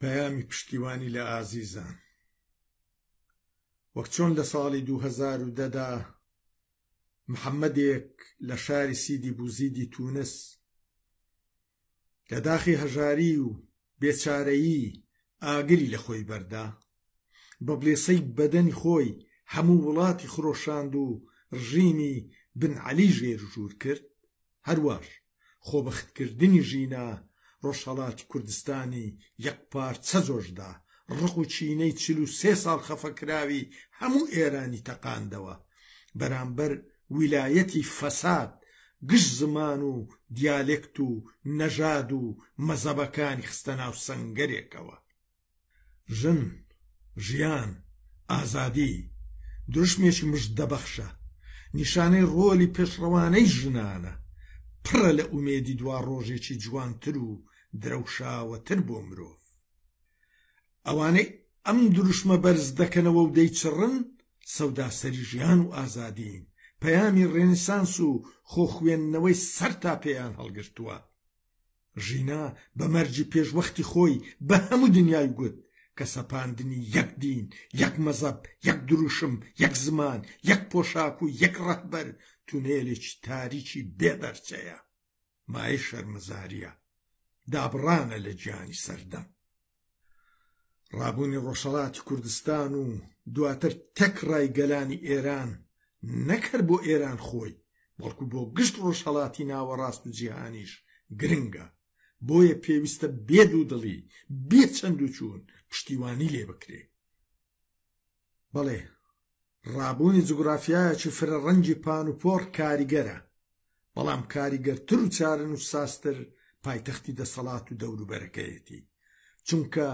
پەیامی پشتیوانی لە ئازیزان وەک چۆن لە ساڵی 2010 دا محەممەدێک لە شاری سیدی بوزیدی تونس لە داخی هەژاری و بێچارەیی ئاگری لە خۆی بەردا بە بڵێسەی بەدەنی خۆی هەموو وڵاتی خرۆشاند و ڕژیمی بن عەلی ژێر ژوور کرد هەرواش خۆبەختکردنی ژینا ڕۆژهەڵاتی کوردستانی یەکپارچە جۆشدا، ڕق و کینەی چل و سێ ساڵ خەفەکراوی هەموو ئێرانی تەقاندەوە بەرامبەر ویلایەتی فەساد گشت زمان و دیالێکت و نەژاد و مەزەبەکانی خستە ناو سەنگەرێکەوە. ژن، ژیان، ئازادی، دروشمێکی مژدەبەخشە، نیشانەی ڕۆلی پێشڕەوانەی ژنانە، پڕە لە ئومێدی دوا ڕۆژێکی جوانتر و درەوشاوەتر بۆ مرۆڤ. ئەوانەی ئەم دروشمە بەرز دەکەنەوە و دەیچڕن، سەوداسەری ژیان و ئازادین، پەیامی ڕێنسانس و خۆخوێندنەوەی سەرتاپێیان هەڵگرتووە. ژینا بە مەرجی پێش وەختی خۆی بە هەموو دنیای گوت کە سەپاندنی یەک دین، یەک مەزەب، یەک دروشم، یەک زمان، یەک پۆشاک و یەک ڕەهبەر تونێلێکی تاریکی بێ دەرچەیە، مایەی شەرمەزارییە، دابڕانە لە گیانی سەردەم. ڕابوونی ڕۆژهەڵاتی کوردستان و دواتر تەک ڕای گەلانی ئێران نەک هەر بۆ ئێران خۆی بەڵکو بۆ گشت ڕۆژهەڵاتی ناوەڕاست و جیهانیش گرنگە بۆیە پێویستە بێ دوو دڵی بێ چەند و چوون پشتیوانی لێ بکرێ بەڵێ، ڕابوونی جوگرافیایەکی فرە ڕەنگی پان و پۆڕ کاریگەرە، بەڵام کاریگەرتر و چارەنووسسازتر پایتەختی دەسەڵات و دەوروبەرەکەیەتی، چونکە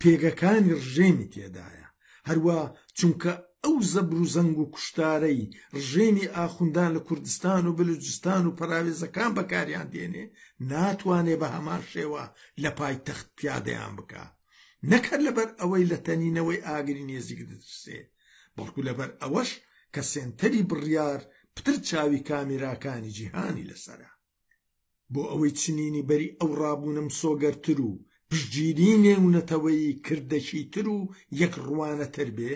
پێگەکانی ڕژێمی تێدایە، هەروا چونکە ئەو زەبر و زەنگ و کوشتارەی ڕژێمی ئاخوندان لە کوردستان و بلوجستان و پەراوێزەکان بەکاریان دێنێ، ناتوانێ بە هەمان شێوە لە پایتەخت پیادەیان بکا. نەک هەر لەبەر ئەوەی لە تەنینەوەی ئاگری نێزیک دەترسێ، بەڵکو لەبەر ئەوەش کە سێنتەری بڕیار پتر چاوی کامیراکانی جیهانی لەسەرە. بۆ ئەوەی چنینی بەری ئەو ڕابوونە مسۆگەرتر و پشتگیریی نێونەتەوەیی کردەکیتر و یەکڕوانەتر بێ،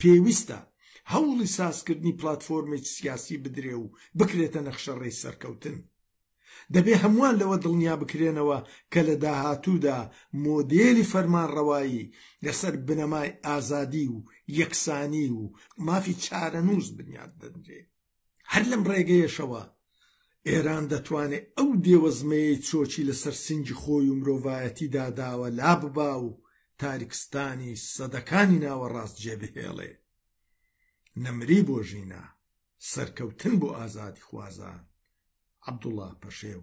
پێویستە هەوڵی سازکردنی پلاتفۆرمێکی سیاسی بدرێ و بکرێتە نەخشەڕێی سەرکەوتن. دەبێ هەمووان لەوە دڵنیا بکرێنەوە کە لە داهاتوودا مۆدێلی فەرمانڕەوایی لەسەر بنەمای ئازادی و یەکسانی و مافی چارەنووس بنیات دەنرێ. هەر لەم ڕێگەیەشەوە ئێران دەتوانێ ئەو دێوەزمەیەی چۆکی لەسەر سینگی خۆی و مرۆڤایەتیدا داوە لاببا و تاریکستانی سەدەکانی ناوەڕاست جێبهێڵێ. نەمری بۆ ژینا، سەرکەوتن بۆ ئازادیخوازان. عەبدوڵا پەشێو.